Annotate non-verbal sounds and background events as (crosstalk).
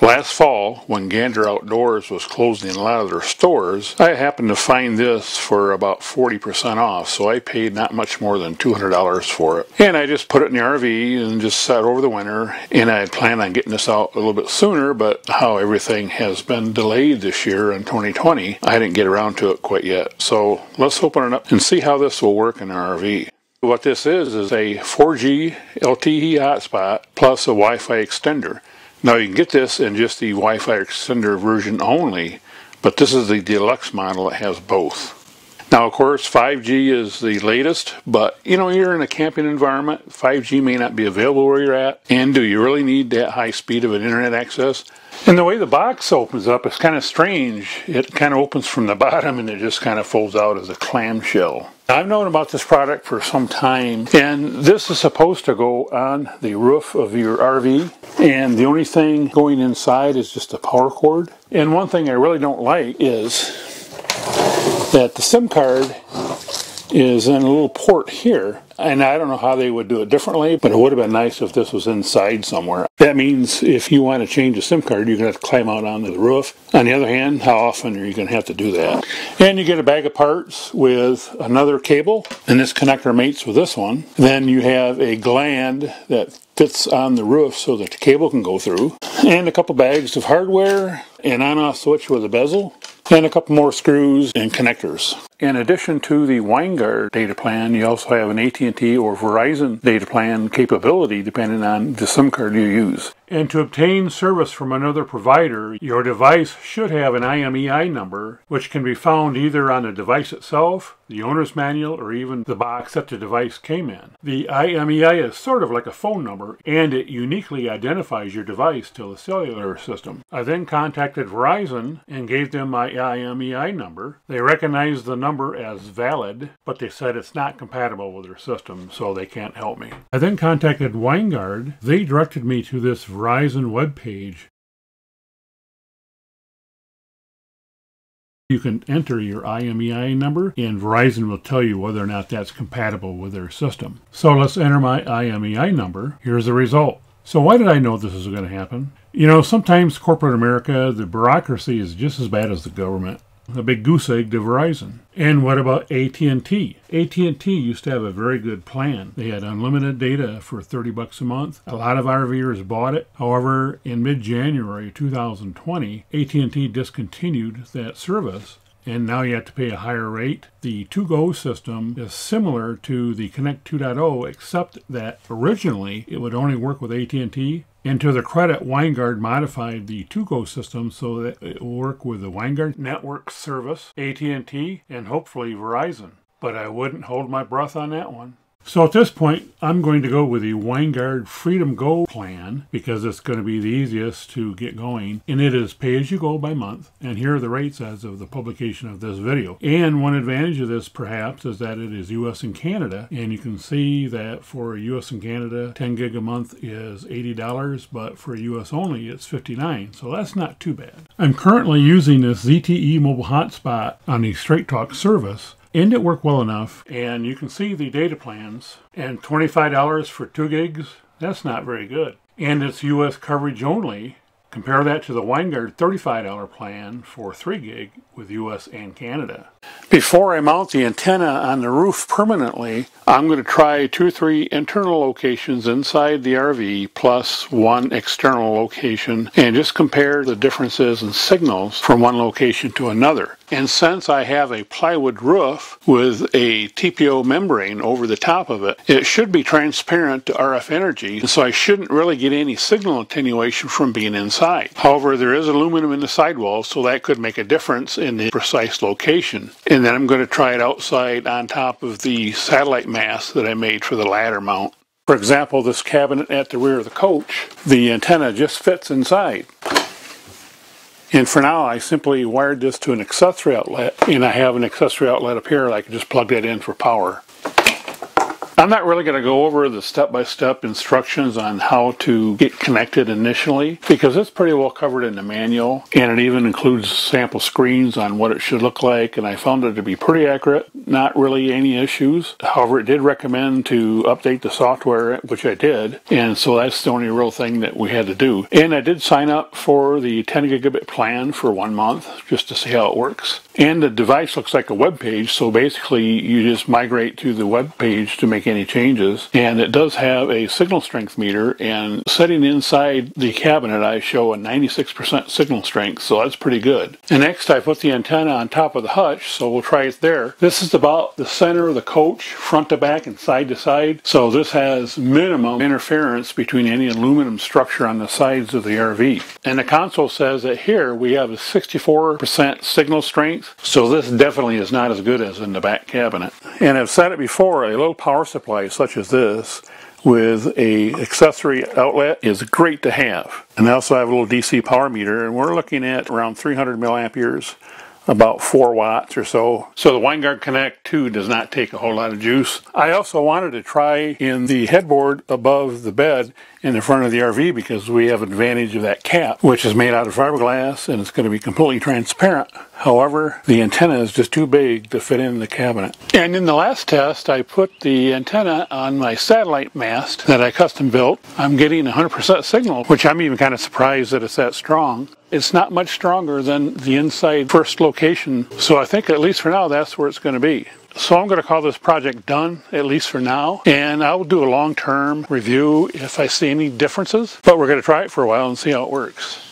Last fall, when Gander Outdoors was closing a lot of their stores, I happened to find this for about 40% off, so I paid not much more than $200 for it. And I just put it in the RV and just sat over the winter, and I had planned on getting this out a little bit sooner, but how everything has been delayed this year in 2020, I didn't get around to it quite yet. So let's open it up and see how this will work in our RV. What this is is a 4G LTE hotspot plus a Wi-Fi extender. Now you can get this in just the Wi-Fi extender version only, but this is the deluxe model that has both. Now of course 5G is the latest, but you know you're in a camping environment, 5G may not be available where you're at, and do you really need that high speed of an internet access? And the way the box opens up is kind of strange. It kind of opens from the (laughs) bottom and it just kind of folds out as a clamshell. I've known about this product for some time, and this is supposed to go on the roof of your RV, and the only thing going inside is just a power cord. And one thing I really don't like is that the SIM card is in a little port here. And I don't know how they would do it differently, but it would have been nice if this was inside somewhere. That means if you want to change a SIM card, you're going to have to climb out onto the roof. On the other hand, how often are you going to have to do that? And you get a bag of parts with another cable, and this connector mates with this one. Then you have a gland that fits on the roof so that the cable can go through, and a couple bags of hardware, an on-off switch with a bezel, and a couple more screws and connectors. In addition to the Winegard data plan, you also have an AT&T or Verizon data plan capability depending on the SIM card you use. And to obtain service from another provider, your device should have an IMEI number, which can be found either on the device itself, the owner's manual, or even the box that the device came in. The IMEI is sort of like a phone number, and it uniquely identifies your device to the cellular system. I then contacted Verizon and gave them my IMEI number. They recognized the number as valid, but they said it's not compatible with their system, so they can't help me. I then contacted Winegard. They directed me to this Verizon web page. You can enter your IMEI number and Verizon will tell you whether or not that's compatible with their system. So let's enter my IMEI number. Here's the result. So why did I know this was going to happen? You know, sometimes corporate America, the bureaucracy is just as bad as the government a big goose egg to Verizon. And what about AT&T? AT&T used to have a very good plan. They had unlimited data for 30 bucks a month. A lot of RVers bought it. However, in mid-January 2020, AT&T discontinued that service and now you have to pay a higher rate. The 2Go system is similar to the Connect 2.0 except that originally it would only work with AT&T and to the credit, Winegard modified the 2Go system so that it will work with the Winegard network service, AT&T, and hopefully Verizon. But I wouldn't hold my breath on that one. So at this point, I'm going to go with the Winegard Freedom Go plan because it's going to be the easiest to get going. And it is pay as you go by month. And here are the rates as of the publication of this video. And one advantage of this perhaps is that it is US and Canada. And you can see that for US and Canada, 10 gig a month is $80, but for US only, it's 59. So that's not too bad. I'm currently using this ZTE mobile hotspot on the Straight Talk service and it worked well enough. And you can see the data plans. And $25 for 2 gigs, that's not very good. And it's US coverage only. Compare that to the Winegard $35 plan for 3 gig with US and Canada. Before I mount the antenna on the roof permanently, I'm going to try two or three internal locations inside the RV plus one external location and just compare the differences in signals from one location to another. And since I have a plywood roof with a TPO membrane over the top of it, it should be transparent to RF energy, so I shouldn't really get any signal attenuation from being inside. However, there is aluminum in the sidewall, so that could make a difference in the precise location. And then I'm going to try it outside on top of the satellite mast that I made for the ladder mount. For example, this cabinet at the rear of the coach, the antenna just fits inside. And for now, I simply wired this to an accessory outlet, and I have an accessory outlet up here, I can just plug that in for power. I'm not really going to go over the step-by-step instructions on how to get connected initially because it's pretty well covered in the manual and it even includes sample screens on what it should look like and I found it to be pretty accurate, not really any issues. However, it did recommend to update the software, which I did, and so that's the only real thing that we had to do. And I did sign up for the 10 gigabit plan for one month just to see how it works. And the device looks like a web page, so basically you just migrate to the web page to make any changes. And it does have a signal strength meter, and setting inside the cabinet, I show a 96% signal strength, so that's pretty good. And next, I put the antenna on top of the hutch, so we'll try it there. This is about the center of the coach, front to back and side to side, so this has minimum interference between any aluminum structure on the sides of the RV. And the console says that here we have a 64% signal strength so this definitely is not as good as in the back cabinet. And I've said it before, a little power supply such as this with a accessory outlet is great to have. And I also have a little DC power meter and we're looking at around 300 milliamperes about 4 watts or so. So the Winegard Connect 2 does not take a whole lot of juice. I also wanted to try in the headboard above the bed in the front of the RV because we have advantage of that cap, which is made out of fiberglass and it's going to be completely transparent. However, the antenna is just too big to fit in the cabinet. And in the last test, I put the antenna on my satellite mast that I custom built. I'm getting 100% signal, which I'm even kind of surprised that it's that strong. It's not much stronger than the inside first location, so I think at least for now that's where it's going to be. So I'm going to call this project done, at least for now, and I will do a long-term review if I see any differences, but we're going to try it for a while and see how it works.